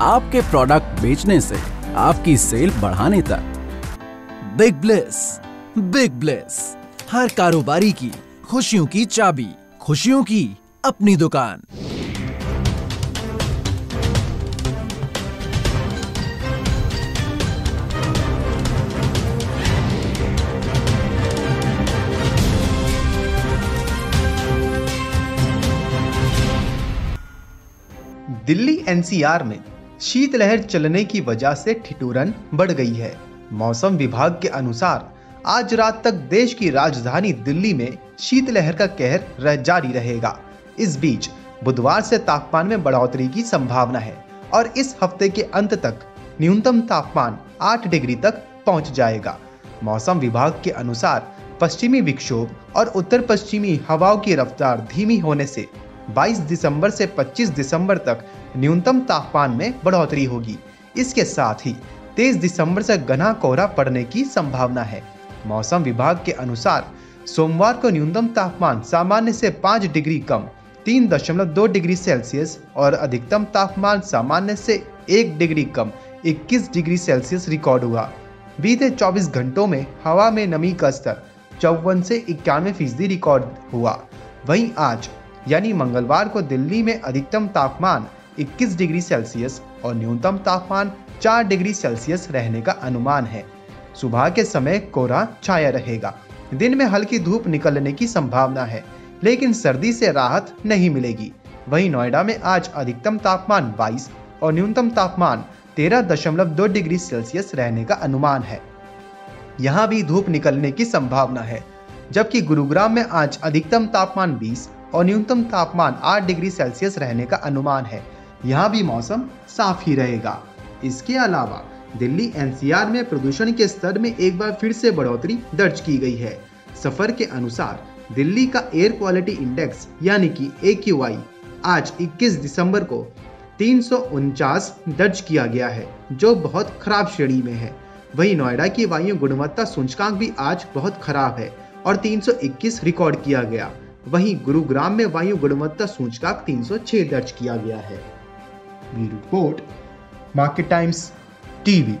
आपके प्रोडक्ट बेचने से आपकी सेल बढ़ाने तक। बिग ब्लेस बिग ब्लेस हर कारोबारी की खुशियों की चाबी, खुशियों की अपनी दुकान। दिल्ली एनसीआर में शीतलहर चलने की वजह से ठिठुरन बढ़ गई है। मौसम विभाग के अनुसार, आज रात तक देश की राजधानी दिल्ली में शीतलहर का कहर रह जारी रहेगा। इस बीच, बुधवार से तापमान में बढ़ोतरी की संभावना है और इस हफ़्ते के अंत तक न्यूनतम तापमान 8 डिग्री तक पहुँच जाएगा। मौसम विभाग के अनुसार, पश्चिमी विक्षोभ और उत्तर पश्चिमी हवाओं की रफ्तार धीमी होने से 22 दिसंबर से 25 दिसंबर तक न्यूनतम तापमान में बढ़ोतरी होगी। इसके साथ ही 23 दिसंबर से घना कोहरा पड़ने की संभावना है। मौसम विभाग के अनुसार सोमवार को न्यूनतम तापमान सामान्य से 5 डिग्री कम 3.2 डिग्री सेल्सियस और अधिकतम तापमान सामान्य से 1 डिग्री कम 21 डिग्री सेल्सियस रिकॉर्ड हुआ। बीते 24 घंटों में हवा में नमी का स्तर चौवन से इक्यानवे फ़ीसदी रिकॉर्ड हुआ। वहीं आज, यानी मंगलवार को दिल्ली में अधिकतम तापमान 21 डिग्री सेल्सियस और न्यूनतम तापमान 4 डिग्री सेल्सियस रहने का अनुमान है। सुबह के समय कोहरा छाया रहेगा। दिन में हल्की धूप निकलने की संभावना है, लेकिन सर्दी से राहत नहीं मिलेगी। वहीं नोएडा में आज अधिकतम तापमान 22 और न्यूनतम तापमान 13.2 डिग्री सेल्सियस रहने का अनुमान है। यहाँ भी धूप निकलने की संभावना है, जबकि गुरुग्राम में आज अधिकतम तापमान 20 और न्यूनतम तापमान 8 डिग्री सेल्सियस रहने का अनुमान है। यहाँ भी मौसम साफ़ ही रहेगा। इसके अलावा, दिल्ली एनसीआर में प्रदूषण के स्तर में एक बार फिर से बढ़ोतरी दर्ज की गई है। सफ़र के अनुसार, दिल्ली का एयर क्वालिटी इंडेक्स यानी कि ए आज 21 दिसंबर को तीन सौ उनचास दर्ज किया गया है, जो बहुत खराब श्रेणी में है। वहीं नोएडा की वायु गुणवत्ता सूचकांक भी आज बहुत खराब है और 321 रिकॉर्ड किया गया। वहीं गुरुग्राम में वायु गुणवत्ता सूचकांक 306 दर्ज किया गया है। we report Market Times TV.